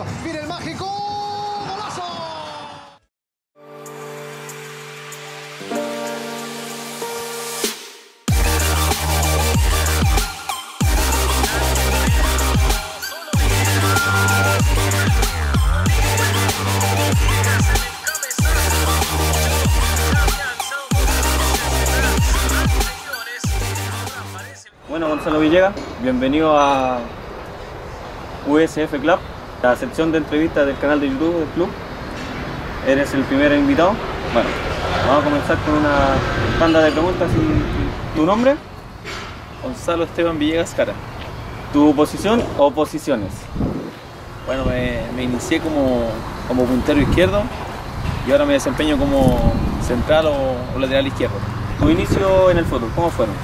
Rosario. Viene el mágico. ¡Golazo! Bueno, Gonzalo Villegas, bienvenido a USF Club, la sección de entrevistas del canal de YouTube del club. Eres el primer invitado. Bueno, vamos a comenzar con una tanda de preguntas. y ¿Tu nombre? Gonzalo Esteban Villegas Cara. ¿Tu posición o posiciones? Bueno, me, me inicié como, como puntero izquierdo y ahora me desempeño como central o, o lateral izquierdo. ¿Tu inicio en el fútbol, cómo fueron?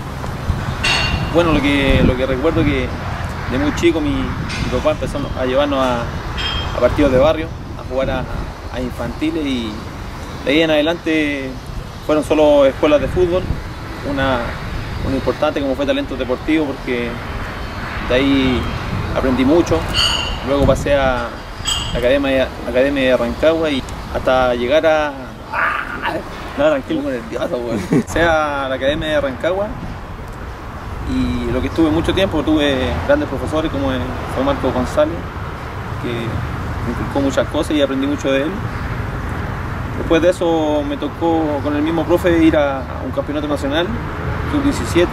Bueno, lo que, lo que recuerdo que de muy chico mi, mi papá empezó a llevarnos a, a partidos de barrio, a jugar a, a infantiles y de ahí en adelante fueron solo escuelas de fútbol, una, una importante como fue Talento Deportivo porque de ahí aprendí mucho, luego pasé a la Academia, Academia de Rancagua y hasta llegar a... No, tranquilo. Nervioso, weón. Sea a la Academia de Rancagua y lo que estuve mucho tiempo, tuve grandes profesores como fue Marco González, que me inculcó muchas cosas y aprendí mucho de él. Después de eso me tocó con el mismo profe ir a, un campeonato nacional, sub-17,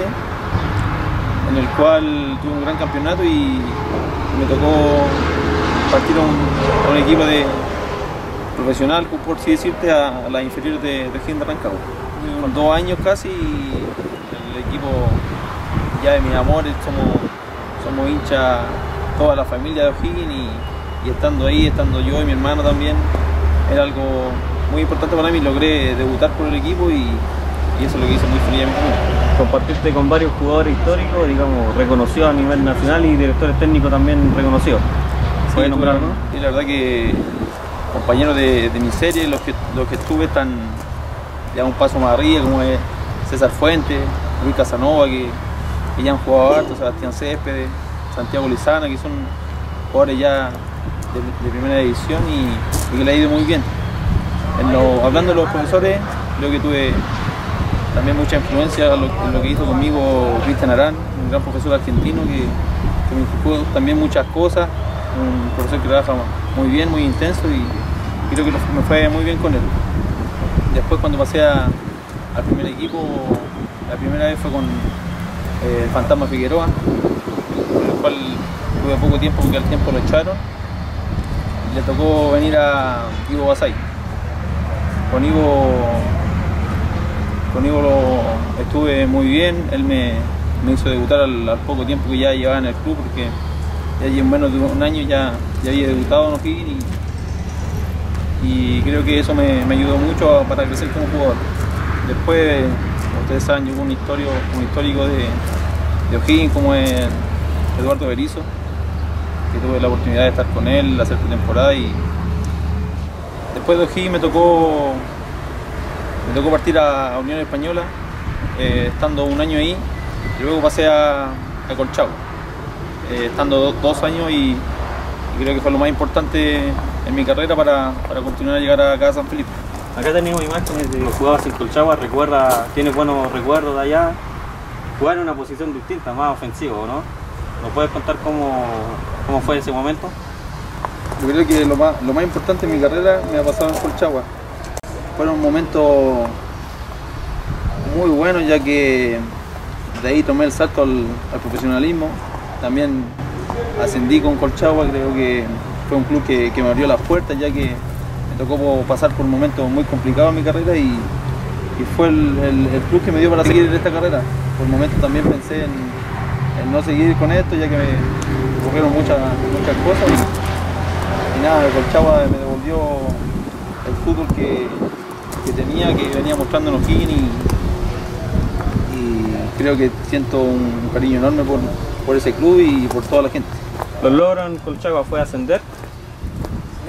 en el cual tuve un gran campeonato y me tocó partir a un, equipo de profesional, por así decirte, a, a las inferiores de, Gin de Rancagua. Dos años casi y el equipo ya de mis amores, somos, somos hinchas toda la familia de O'Higgins y, y estando ahí, estando yo y mi hermano también, era algo muy importante para mí. Logré debutar por el equipo y, y eso es lo que hizo muy feliz a mi familia. Compartiste con varios jugadores históricos, digamos, reconocidos a nivel nacional y directores técnicos también reconocidos. ¿Puedes Sí, nombrar tuve- alguno? sí, la verdad que compañeros de, de mi serie, los que, los que estuve están ya un paso más arriba, como es César Fuentes, Luis Casanova, que, han jugado harto, Sebastián Céspedes, Santiago Lizana, que son jugadores ya de, primera división y, que le ha ido muy bien. Hablando de los profesores, creo que tuve también mucha influencia en lo, que hizo conmigo Cristian Arán, un gran profesor argentino que, que me inculcó también muchas cosas, un profesor que trabaja muy bien, muy intenso y, creo que me fue muy bien con él. Después cuando pasé al primer equipo, la primera vez fue con el Fantasma Figueroa, con el cual tuve poco tiempo porque al tiempo lo echaron. Le tocó venir a Ivo Basay. Con Ivo con Ivo lo- estuve muy bien, él me, hizo debutar al, poco tiempo que ya llevaba en el club, porque ya en menos de un año ya, ya había debutado en O'Higgins y, y creo que eso me, ayudó mucho para crecer como jugador. Después, ustedes saben, llegó un, historio, un histórico de, de O'Higgins como es Eduardo Berizzo, que tuve la oportunidad de estar con él, hacer temporada y después de O'Higgins me tocó me tocó partir a, Unión Española, eh, estando un año ahí, y luego pasé a, Colchagua, eh, estando do- dos años y, creo que fue lo más importante en mi carrera para, para continuar a llegar acá a San Felipe. Acá tenemos imágenes de jugabas en Colchagua, recuerda, tienes buenos recuerdos de allá. Jugar en una posición distinta, más ofensiva, ¿o ¿no? ¿Nos puedes contar cómo, cómo fue ese momento? Yo creo que lo más, lo más importante en mi carrera me ha pasado en Colchagua. Fueron momentos muy buenos ya que de ahí tomé el salto al, al profesionalismo. También ascendí con Colchagua, creo que fue un club que, me abrió las puertas ya que me tocó pasar por momentos muy complicados en mi carrera y, fue el, el- el club que me dio para seguir esta carrera. Por momentos también pensé en, en no seguir con esto ya que me ocurrieron muchas, muchas cosas. Y, y nada, Colchagua me devolvió el fútbol que, que tenía, que venía mostrando en O'Higgins y, y creo que siento un cariño enorme por, por ese club y por toda la gente. Los logros en Colchagua fue ascender.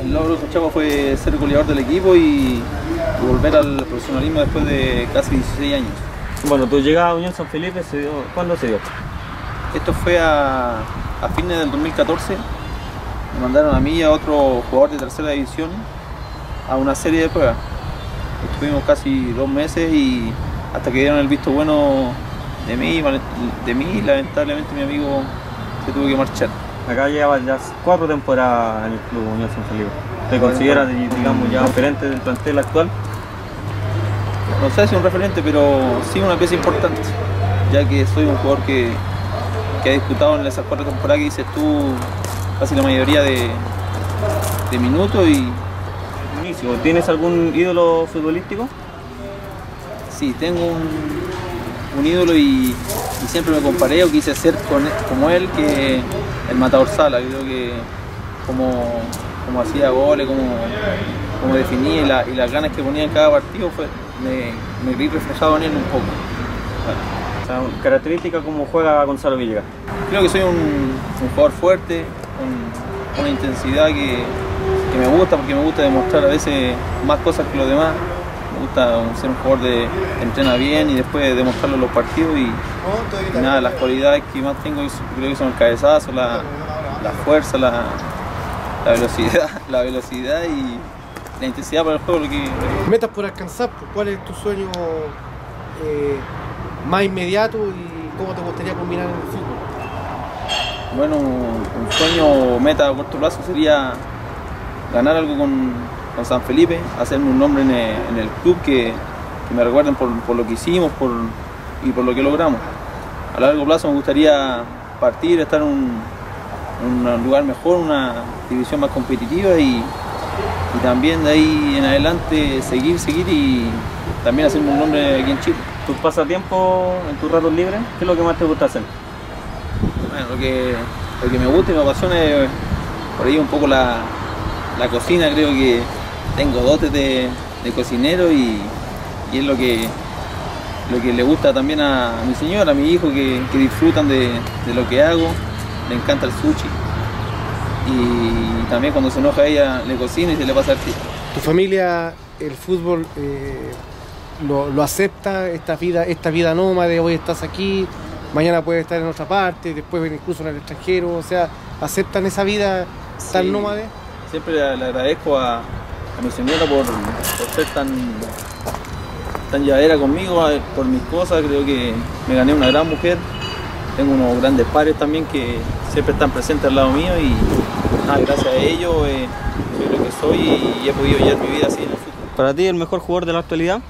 El logro de Colchagua fue ser goleador del equipo y volver al profesionalismo después de casi 16 años. Bueno, tu llegada a Unión San Felipe, se dio, ¿cuándo se dio? Esto fue a, a fines del 2014, me mandaron a mí y a otro jugador de tercera división a una serie de pruebas. Estuvimos casi dos meses y hasta que dieron el visto bueno de mí, de mí lamentablemente mi amigo se tuvo que marchar. Acá lleva ya cuatro temporadas en el club Unión San Felipe. ¿Te consideras, digamos, ya referente del plantel actual? No sé si un referente, pero sí una pieza importante, ya que soy un jugador que, que ha disputado en esas cuatro temporadas que dices tú casi la mayoría de, de minutos y... ¿Tienes algún ídolo futbolístico? Sí, tengo un, un ídolo y, siempre me comparé o quise ser como él que el matador Sala, creo que como, como hacía goles, como, como definía y, las ganas que ponía en cada partido fue, me, vi reflejado en él un poco. característica como juega Gonzalo Villegas. Creo que soy un, jugador fuerte, con una intensidad que, me gusta porque me gusta demostrar a veces más cosas que los demás me gusta ser un jugador de que entrena bien y después demostrarlo en los partidos y, nada, las cualidades que más tengo creo que son el cabezazo, la, fuerza, la, velocidad, la velocidad y la intensidad para el juego. Lo que, Metas por alcanzar, pues, ¿cuál es tu sueño eh, más inmediato y cómo te gustaría combinar en el fútbol? Bueno, un sueño meta a corto plazo sería ganar algo con, con San Felipe, hacerme un nombre en el, club que, me recuerden por, lo que hicimos por, y por lo que logramos. A largo plazo me gustaría partir, estar en un, lugar mejor, una división más competitiva y, también de ahí en adelante seguir, seguir y también hacerme un nombre aquí en Chile. ¿Tus pasatiempos en tus ratos libres? ¿Qué es lo que más te gusta hacer? Bueno, lo que, lo que me gusta y me apasiona es por ahí un poco la, la cocina, creo que tengo dotes de, cocinero y, es lo que, lo que le gusta también a, mi señora, a mi hijo, que, disfrutan de, lo que hago. Le encanta el sushi. Y también cuando se enoja ella le cocina y se le pasa el tiempo. ¿Tu familia, el fútbol, eh, lo, acepta, esta vida, esta vida nómade, hoy estás aquí, mañana puedes estar en otra parte, después incluso en el extranjero, o sea, ¿aceptan esa vida tan nómade? Siempre le agradezco a, a mi señora por, ser tan, tan llavera conmigo, por mis cosas, creo que me gané una gran mujer. Tengo unos grandes padres también que siempre están presentes al lado mío y gracias a ellos eh, soy lo que soy y he podido llevar mi vida así en el fútbol. ¿Para ti el mejor jugador de la actualidad?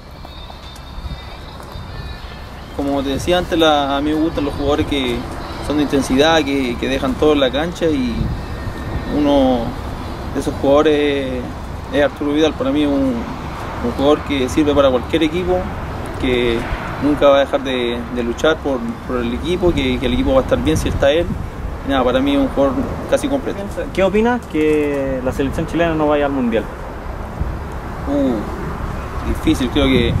Como te decía antes, a mí me gustan los jugadores que son de intensidad, que, que dejan todo en la cancha y uno de esos jugadores es Arturo Vidal para mí un, un jugador que sirve para cualquier equipo, que nunca va a dejar de, luchar por, el equipo, que, el equipo va a estar bien si está él. Nada, para mí es un jugador casi completo. ¿Qué opinas que la selección chilena no vaya al Mundial? Uh, difícil, creo que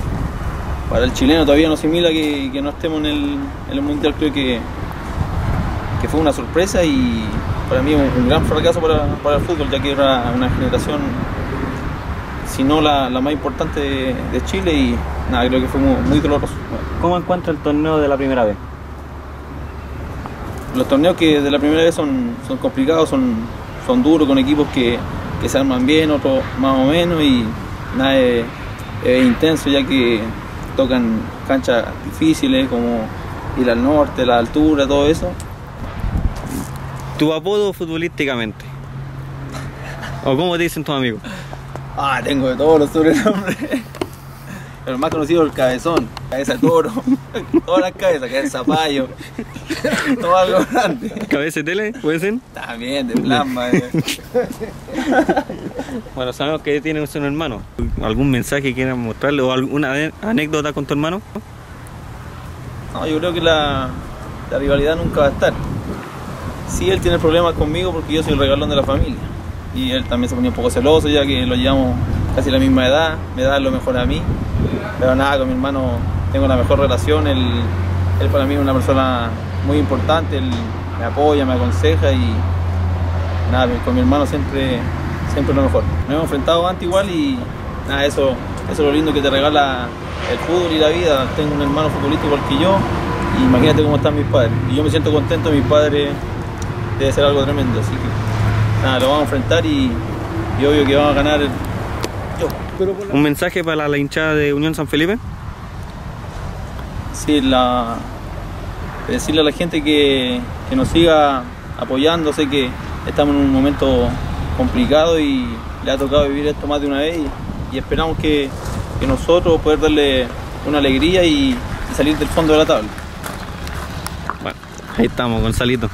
para el chileno todavía no asimila que, que no estemos en el, Mundial, creo que, que fue una sorpresa y para mí un, un gran fracaso para, el fútbol, ya que era una generación si no la, más importante de, Chile y nada, creo que fue muy, doloroso. ¿Cómo encuentra el torneo de la primera vez? Los torneos que de la primera vez son, son complicados, son, son duros con equipos que, se arman bien, otros más o menos y nada, es, intenso ya que tocan canchas difíciles como ir al norte, la altura, todo eso. ¿Tu apodo futbolísticamente? ¿O cómo te dicen tus amigos? Ah, tengo de todos los sobrenombres. Pero el más conocido el cabezón, cabeza de toro, todas las cabezas, cabeza de zapallo, todo algo grande. ¿Cabeza de tele? ¿Puede ser? También, de plasma. Bueno, sabemos que tiene un hermano. ¿Algún mensaje que quieran mostrarle o alguna anécdota con tu hermano? No, yo creo que la, la rivalidad nunca va a estar. Sí, él tiene problemas conmigo porque yo soy el regalón de la familia y él también se ponía un poco celoso ya que lo llevamos casi la misma edad, me da lo mejor a mí, pero nada, con mi hermano tengo la mejor relación, él, él para mí es una persona muy importante, él me apoya, me aconseja y nada, con mi hermano siempre, siempre lo mejor. Nos hemos enfrentado antes igual y nada, eso, eso es lo lindo que te regala el fútbol y la vida, tengo un hermano futbolista igual que yo, y imagínate cómo están mis padres, y yo me siento contento, mis padres debe ser algo tremendo, así que nada, lo vamos a enfrentar y, y obvio que vamos a ganar. Un mensaje para la hinchada de Unión San Felipe. Sí, la, decirle a la gente que, que nos siga apoyando. Sé que estamos en un momento complicado y le ha tocado vivir esto más de una vez y, y esperamos que, que nosotros poder darle una alegría y, y salir del fondo de la tabla. Bueno, ahí estamos, Gonzalito.